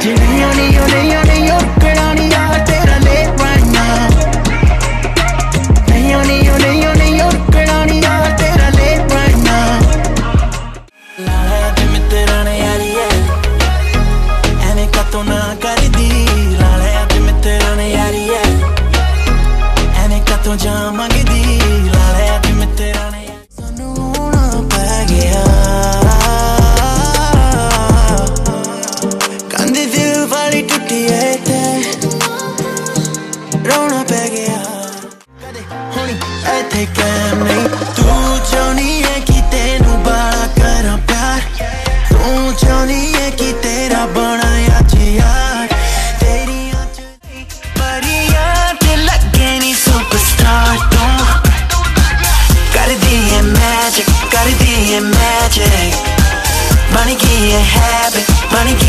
Jillian, you, you, ਬੈਠੀਏ ਤੇ ਰੋਣਾ ਪੈ ਗਿਆ ਕਦੇ ਹੁਣੀ ਇੱਥੇ ਕੈਮ ਨਹੀਂ ਤੂੰ ਚਾਹਨੀ ਹੈ ਕਿ ਤੈਨੂੰ ਬਾਲਾ ਕਰਾਂ ਪਿਆਰ ਤੂੰ ਚਾਹਨੀ ਹੈ ਕਿ ਤੇਰਾ ਬਣਾਇਆ ਜੀ ਯਾਰ ਤੇਰੀਆਂ ਚ ਪਰੀਆਂ ਤੇ ਲੱਗੇ ਨਹੀਂ ਸੁਪਰਸਟਾਰ ਤੂੰ ਕਰਦੀ ਹੈ ਮੈਜਿਕ ਕਰਦੀ ਹੈ ਮੈਜਿਕ ਬਣ ਗਈ ਹੈ ਹੈਬਿਟ ਬਣ ਗਈ